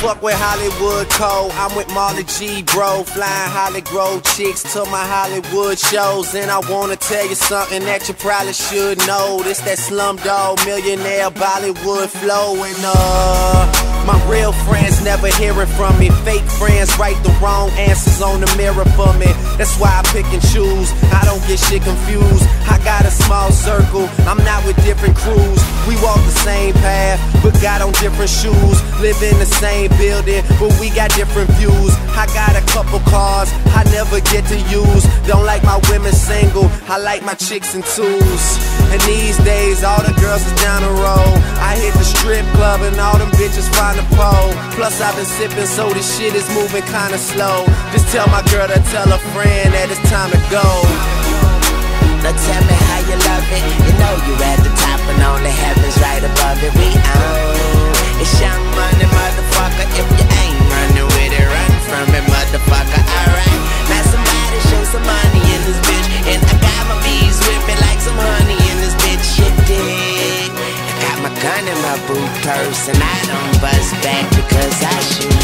fuck with Hollywood Code. I'm with Marley G, bro. Flying Hollywood chicks to my Hollywood shows. And I wanna tell you something that you probably should know. This that Slumdog Millionaire Bollywood flow. And uh. My real friends never hearing from me. Fake friends write the wrong answers on the mirror for me. That's why I pick and choose. I don't get shit confused. I got a small circle. I'm not with different crews. We walk the same path, but got on different shoes. Live in the same building, but we got different views. I got a couple cars I never get to use. Don't like my women single. I like my chicks in twos. And these days, all the girls is down the road. I hit the strip club and all them bitches find a pole. Plus, I've been sipping, so this shit is moving kinda slow. Just tell my girl to tell a friend that it's time to go. In my boot purse and I don't bust back because I shoot.